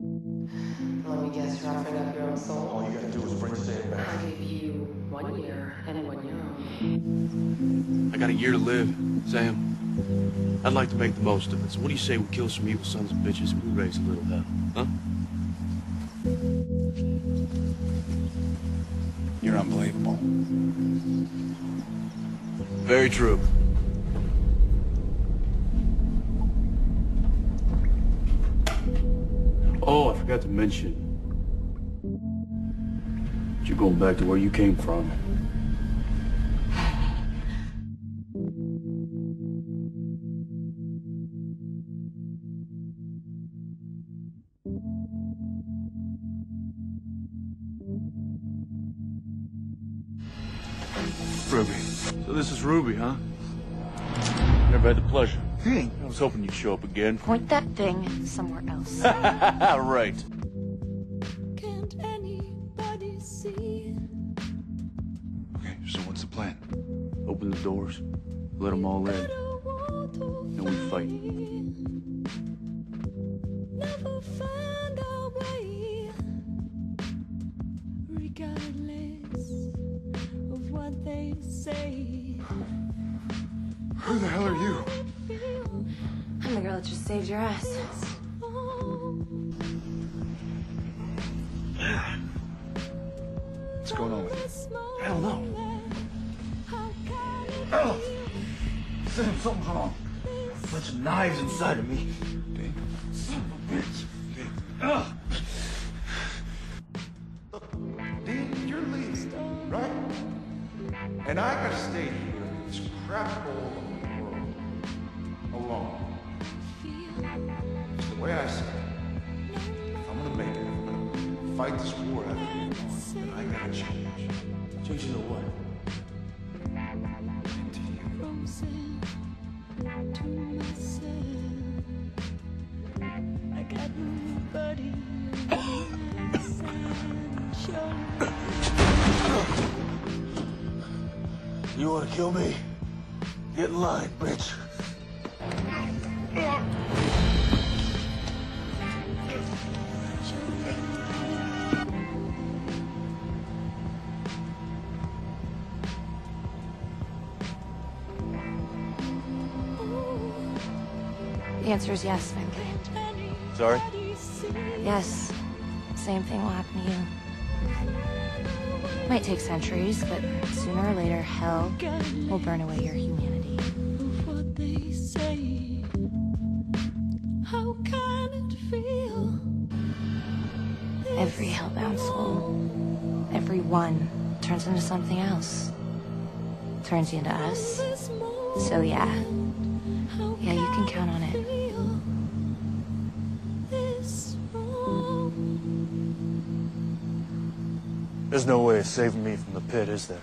Let me guess, you're offering up your own soul? All you gotta do is bring Sam back. I gave you one year and one year only. I got a year to live, Sam. I'd like to make the most of it. So what do you say we kill some evil sons of bitches and we raise a little hell, huh? You're unbelievable. Very true. Oh, I forgot to mention. You're going back to where you came from. Ruby. So this is Ruby, huh? Never had the pleasure. Hey. I was hoping you'd show up again. Point that thing somewhere else. right. Can't anybody see? Okay, so what's the plan? Open the doors. Let them all in. And we fight. Never find our way, regardless of what they say. Who the hell are you? I'm the girl that just saved your ass. What's going on with you? I don't know. Oh. Sam, something's wrong. Bunch of knives inside of me. Dave? Son of a bitch. Ugh. Dean, you're leaving, right? And I gotta stay here in this crap hole of the world alone. Fight this war out here, then I gotta change. Change into what? Into you. Frozen to myself. I got nobody on my side. Sure. You wanna kill me? Get in line, bitch. The answer is yes, Venki. Sorry? Yes. Same thing will happen to you. Might take centuries, but sooner or later, hell will burn away your humanity. what they say. How can it feel? Every hellbound soul, every one, turns into something else. Turns you into us. So yeah, yeah, you can count on it. Mm-hmm. There's no way of saving me from the pit, is there?